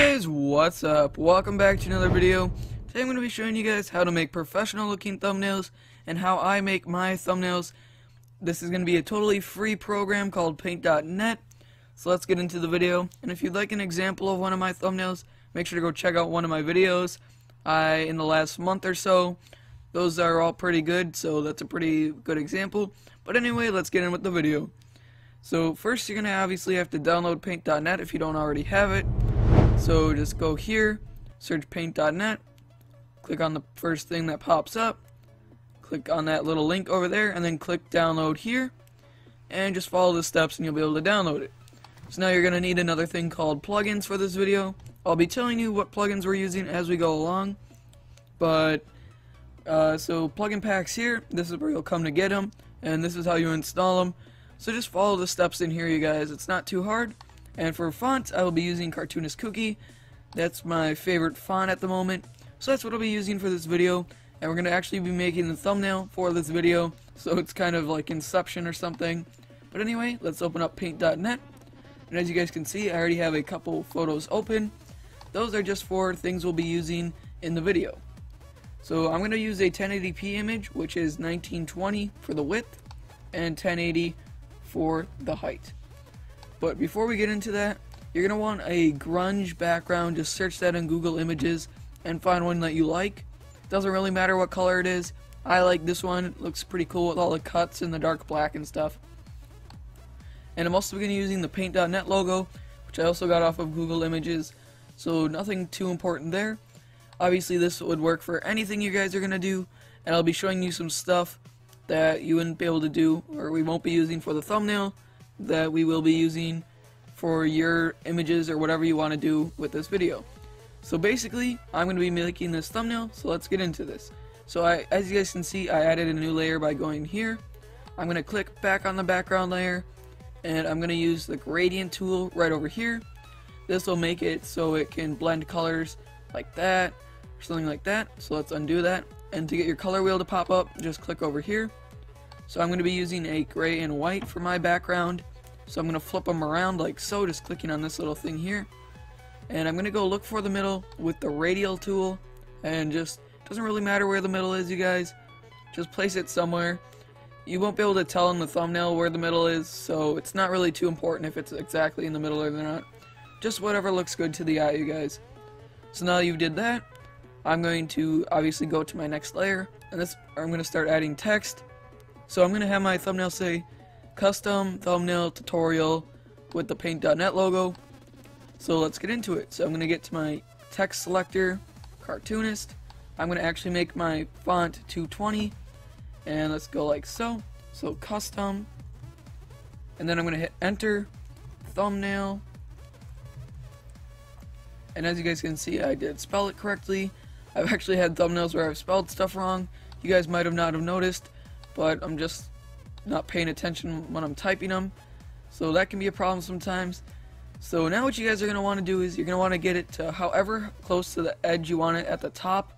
guys, what's up? Welcome back to another video. Today I'm going to be showing you guys how to make professional looking thumbnails and how I make my thumbnails. This is going to be a totally free program called Paint.net. So let's get into the video. And if you'd like an example of one of my thumbnails, make sure to go check out one of my videos I in the last month or so. Those are all pretty good, so that's a pretty good example. But anyway, let's get in with the video. So first you're going to obviously have to download Paint.net if you don't already have it. So just go here, search paint.net, click on the first thing that pops up, click on that little link over there, and then click download here, and just follow the steps and you'll be able to download it. So now you're going to need another thing called plugins for this video. I'll be telling you what plugins we're using as we go along, but uh, so plugin packs here, this is where you'll come to get them, and this is how you install them. So just follow the steps in here, you guys. It's not too hard. And for font, I will be using Cartoonist Kooky. That's my favorite font at the moment. So that's what I'll be using for this video. And we're going to actually be making the thumbnail for this video. So it's kind of like Inception or something. But anyway, let's open up paint.net. And as you guys can see, I already have a couple photos open. Those are just for things we'll be using in the video. So I'm going to use a 1080p image, which is 1920 for the width, and 1080 for the height. But before we get into that, you're going to want a grunge background. Just search that in Google Images and find one that you like. Doesn't really matter what color it is. I like this one. It looks pretty cool with all the cuts and the dark black and stuff. And I'm also going to be using the Paint.net logo, which I also got off of Google Images. So nothing too important there. Obviously this would work for anything you guys are going to do. And I'll be showing you some stuff that you wouldn't be able to do or we won't be using for the thumbnail that we will be using for your images or whatever you want to do with this video. So basically, I'm going to be making this thumbnail, so let's get into this. So I, as you guys can see, I added a new layer by going here. I'm going to click back on the background layer, and I'm going to use the gradient tool right over here. This will make it so it can blend colors like that, or something like that. So let's undo that. And to get your color wheel to pop up, just click over here. So I'm going to be using a gray and white for my background. So I'm going to flip them around like so, just clicking on this little thing here. And I'm going to go look for the middle with the radial tool. And just, doesn't really matter where the middle is, you guys. Just place it somewhere. You won't be able to tell in the thumbnail where the middle is, so it's not really too important if it's exactly in the middle or not. Just whatever looks good to the eye, you guys. So now you did that, I'm going to obviously go to my next layer, and this I'm going to start adding text. So I'm going to have my thumbnail say, custom thumbnail tutorial with the paint.net logo. So let's get into it. So I'm going to get to my text selector, cartoonist. I'm going to actually make my font 220 and let's go like so. So custom and then I'm going to hit enter, thumbnail. And as you guys can see, I did spell it correctly. I've actually had thumbnails where I've spelled stuff wrong. You guys might have not have noticed, but I'm just not paying attention when I'm typing them. So that can be a problem sometimes. So now what you guys are going to want to do is you're going to want to get it to however close to the edge you want it at the top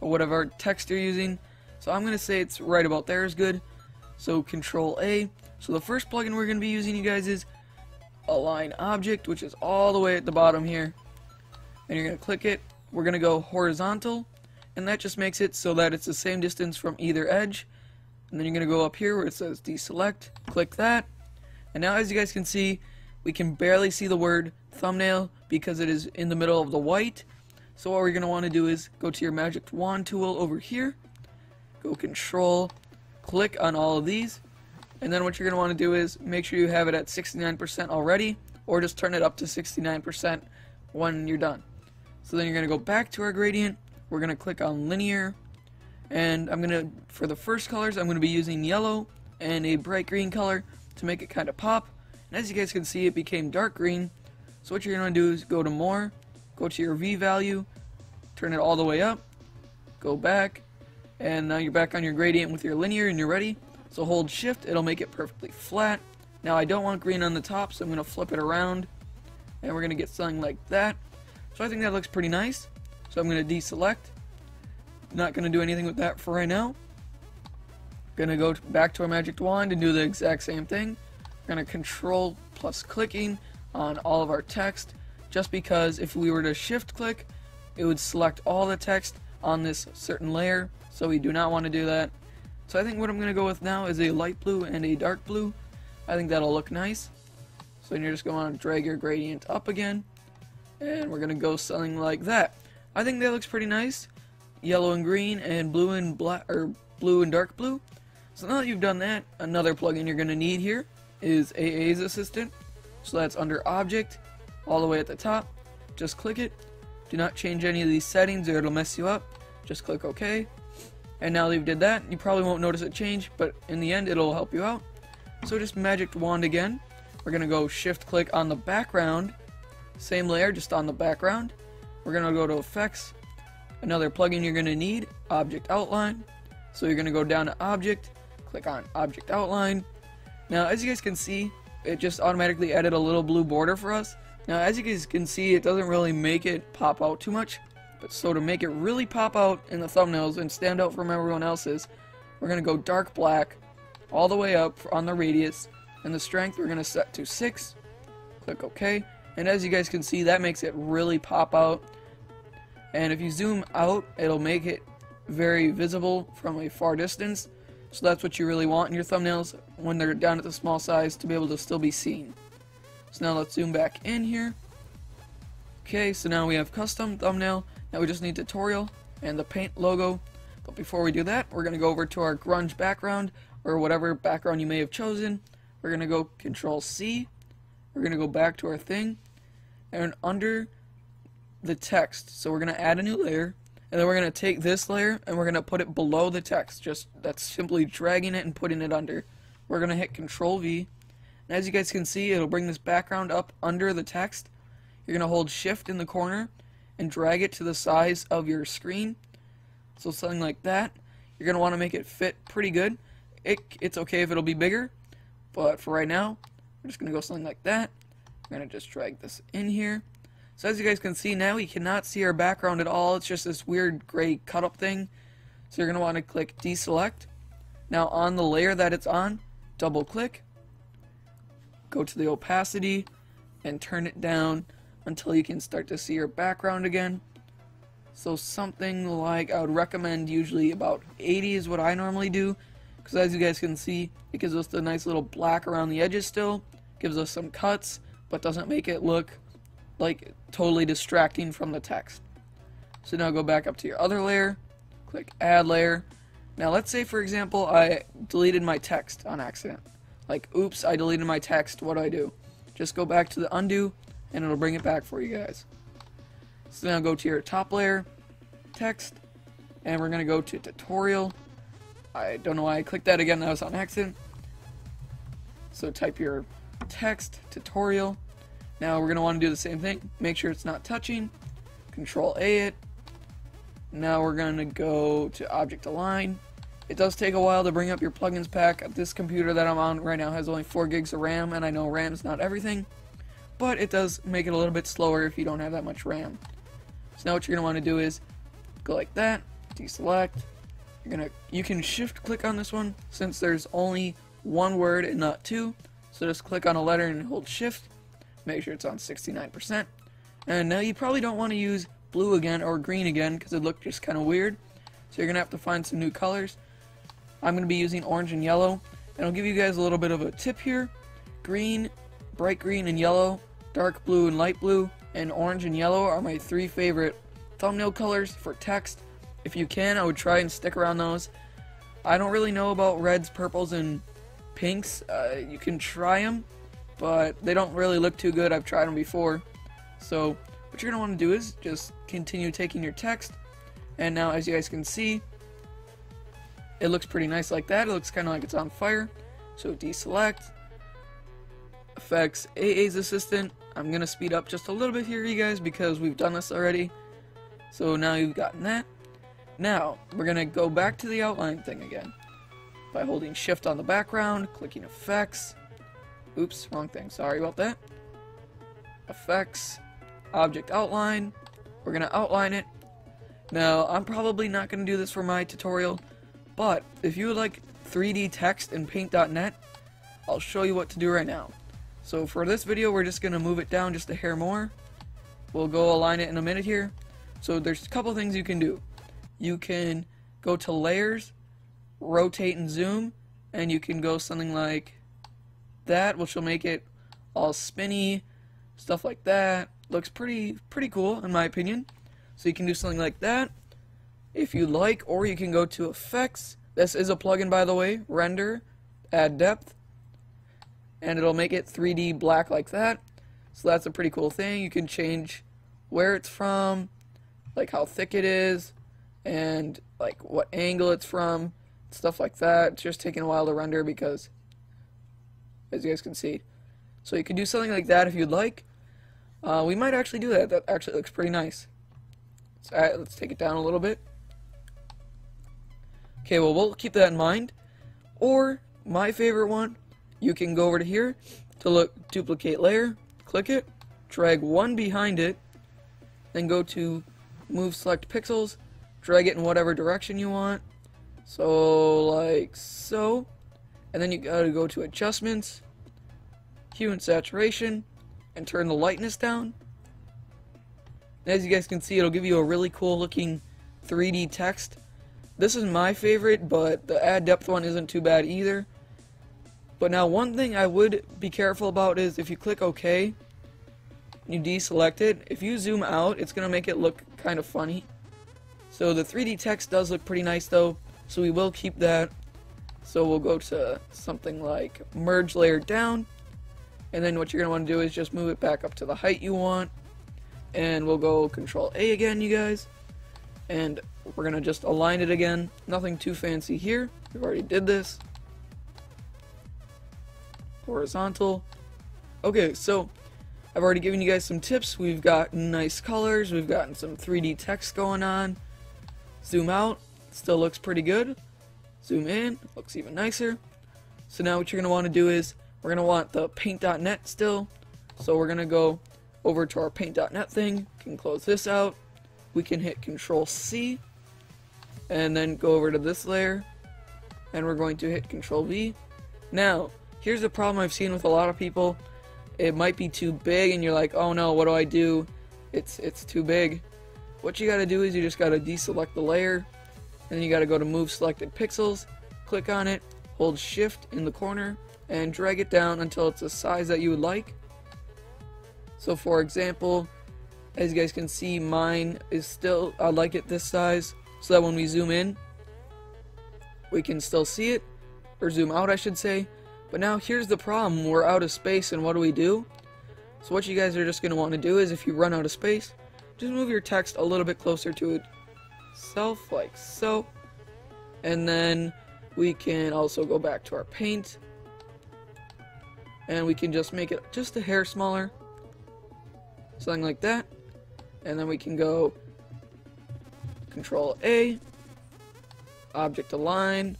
or whatever text you're using. So I'm going to say it's right about there is good. So control A. So the first plugin we're going to be using you guys is Align Object which is all the way at the bottom here. And you're going to click it. We're going to go horizontal and that just makes it so that it's the same distance from either edge and then you're going to go up here where it says deselect, click that, and now as you guys can see, we can barely see the word thumbnail because it is in the middle of the white. So what we're going to want to do is go to your magic wand tool over here, go control, click on all of these, and then what you're going to want to do is make sure you have it at 69% already, or just turn it up to 69% when you're done. So then you're going to go back to our gradient, we're going to click on linear, and I'm gonna for the first colors I'm gonna be using yellow and a bright green color to make it kind of pop. And as you guys can see it became dark green. So what you're gonna do is go to more go to your V value turn it all the way up go back and now you're back on your gradient with your linear and you're ready. So hold shift it'll make it perfectly flat. Now I don't want green on the top so I'm gonna flip it around and we're gonna get something like that. So I think that looks pretty nice. So I'm gonna deselect not going to do anything with that for right now. Going to go back to our magic wand and do the exact same thing. Going to control plus clicking on all of our text just because if we were to shift click, it would select all the text on this certain layer, so we do not want to do that. So I think what I'm going to go with now is a light blue and a dark blue. I think that'll look nice. So you're just going to drag your gradient up again, and we're going to go something like that. I think that looks pretty nice. Yellow and green and blue and black or blue and dark blue. So now that you've done that, another plugin you're going to need here is AA's Assistant. So that's under Object, all the way at the top. Just click it. Do not change any of these settings or it'll mess you up. Just click OK. And now that you've did that, you probably won't notice it change, but in the end it'll help you out. So just Magic Wand again. We're going to go Shift click on the background. Same layer, just on the background. We're going to go to Effects. Another plugin you're going to need, Object Outline. So you're going to go down to Object, click on Object Outline. Now as you guys can see, it just automatically added a little blue border for us. Now as you guys can see, it doesn't really make it pop out too much. But so to make it really pop out in the thumbnails and stand out from everyone else's, we're going to go dark black all the way up on the radius. And the strength we're going to set to 6. Click OK. And as you guys can see, that makes it really pop out. And if you zoom out, it'll make it very visible from a far distance. So that's what you really want in your thumbnails when they're down at the small size to be able to still be seen. So now let's zoom back in here. Okay, so now we have custom thumbnail. Now we just need tutorial and the paint logo. But before we do that, we're going to go over to our grunge background or whatever background you may have chosen. We're going to go control C. We're going to go back to our thing. And under the text, so we're going to add a new layer. And then we're going to take this layer and we're going to put it below the text. Just that's simply dragging it and putting it under. We're going to hit control V. And as you guys can see, it'll bring this background up under the text. You're going to hold shift in the corner and drag it to the size of your screen. So something like that. You're going to want to make it fit pretty good. It, it's okay if it'll be bigger, but for right now, we're just going to go something like that. I'm going to just drag this in here. So as you guys can see now, we cannot see our background at all. It's just this weird gray cut up thing. So you're going to want to click deselect. Now on the layer that it's on, double click. Go to the opacity and turn it down until you can start to see your background again. So something like I would recommend usually about 80 is what I normally do. Because as you guys can see, it gives us the nice little black around the edges still. Gives us some cuts, but doesn't make it look like totally distracting from the text. So now go back up to your other layer, click add layer. Now let's say for example I deleted my text on accident. Like oops I deleted my text, what do I do? Just go back to the undo and it'll bring it back for you guys. So now go to your top layer, text, and we're going to go to tutorial. I don't know why I clicked that again, that was on accident. So type your text, tutorial, now we're going to want to do the same thing. Make sure it's not touching. Control A it. Now we're going to go to Object Align. It does take a while to bring up your plugins pack. This computer that I'm on right now has only 4 gigs of RAM, and I know RAM's not everything. But it does make it a little bit slower if you don't have that much RAM. So now what you're going to want to do is go like that, deselect. You're gonna, you can shift click on this one since there's only one word and not two. So just click on a letter and hold shift make sure it's on 69%. And now you probably don't want to use blue again or green again because it looked just kind of weird. So you're going to have to find some new colors. I'm going to be using orange and yellow. And I'll give you guys a little bit of a tip here. Green, bright green and yellow, dark blue and light blue, and orange and yellow are my three favorite thumbnail colors for text. If you can, I would try and stick around those. I don't really know about reds, purples, and pinks. Uh, you can try them, but they don't really look too good. I've tried them before. So what you're going to want to do is just continue taking your text. And now as you guys can see, it looks pretty nice like that. It looks kind of like it's on fire. So deselect. Effects AA's Assistant. I'm going to speed up just a little bit here, you guys, because we've done this already. So now you've gotten that. Now, we're going to go back to the outline thing again. By holding shift on the background, clicking effects, Oops, wrong thing. Sorry about that. Effects, object outline. We're going to outline it. Now, I'm probably not going to do this for my tutorial, but if you would like 3D text in Paint.net, I'll show you what to do right now. So for this video, we're just going to move it down just a hair more. we'll go align it in a minute here. So there's a couple things you can do. You can go to layers, rotate and zoom, and you can go something like that, which will make it all spinny, stuff like that. Looks pretty pretty cool in my opinion. So you can do something like that if you like, or you can go to effects. This is a plugin by the way, render, add depth, and it'll make it 3D black like that. So that's a pretty cool thing. You can change where it's from, like how thick it is, and like what angle it's from, stuff like that. It's just taking a while to render because, as you guys can see. So you can do something like that if you'd like. Uh, we might actually do that. That actually looks pretty nice. So, uh, let's take it down a little bit. Okay, well, we'll keep that in mind. Or, my favorite one, you can go over to here to look duplicate layer, click it, drag one behind it, then go to move select pixels, drag it in whatever direction you want. So, like so. And then you gotta go to adjustments, hue and saturation, and turn the lightness down. And As you guys can see, it'll give you a really cool looking 3D text. This is my favorite, but the add depth one isn't too bad either. But now one thing I would be careful about is if you click OK, you deselect it, if you zoom out, it's going to make it look kind of funny. So the 3D text does look pretty nice though, so we will keep that. So we'll go to something like merge layer down, and then what you're going to want to do is just move it back up to the height you want, and we'll go control A again, you guys, and we're going to just align it again, nothing too fancy here, We've already did this, horizontal. Okay, so I've already given you guys some tips. We've got nice colors. We've gotten some 3D text going on. Zoom out. Still looks pretty good. Zoom in. Looks even nicer. So now what you're want to do is we're to want the paint.net still. So we're to go over to our paint.net thing. Can close this out. We can hit Control C and then go over to this layer and we're going to hit Control V. Now, Here's the problem I've seen with a lot of people. It might be too big and you're like, oh no, what do I do? It's, it's too big. What you gotta do is you just gotta deselect the layer, then you gotta go to move selected pixels, click on it, hold shift in the corner, and drag it down until it's the size that you would like. So for example, as you guys can see, mine is still, I like it this size, so that when we zoom in, we can still see it, or zoom out I should say, but now here's the problem, we're out of space and what do we do? So what you guys are just going to want to do is if you run out of space, just move your text a little bit closer to itself, like so. And then we can also go back to our paint. And we can just make it just a hair smaller. Something like that. And then we can go Control A, Object Align,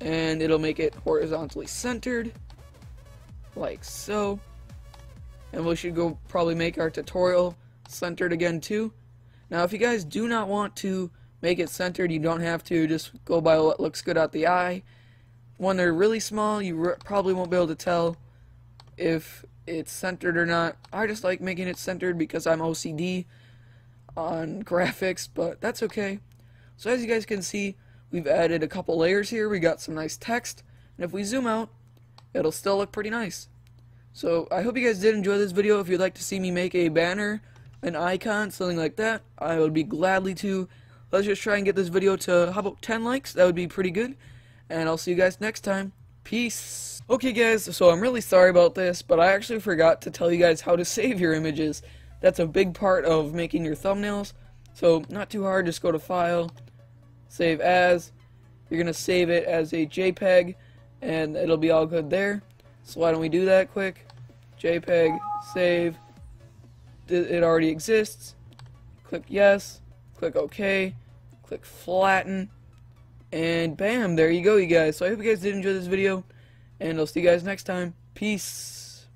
and it'll make it horizontally centered like so and we should go probably make our tutorial centered again too now if you guys do not want to make it centered you don't have to just go by what looks good at the eye when they're really small you probably won't be able to tell if it's centered or not I just like making it centered because I'm OCD on graphics but that's okay so as you guys can see We've added a couple layers here. We got some nice text. And if we zoom out, it'll still look pretty nice. So I hope you guys did enjoy this video. If you'd like to see me make a banner, an icon, something like that, I would be gladly to. Let's just try and get this video to, how about 10 likes? That would be pretty good. And I'll see you guys next time. Peace. Okay guys, so I'm really sorry about this, but I actually forgot to tell you guys how to save your images. That's a big part of making your thumbnails. So, not too hard, just go to File, save as. You're going to save it as a JPEG, and it'll be all good there. So why don't we do that quick? JPEG, save. It already exists. Click yes. Click OK. Click flatten. And bam, there you go, you guys. So I hope you guys did enjoy this video, and I'll see you guys next time. Peace.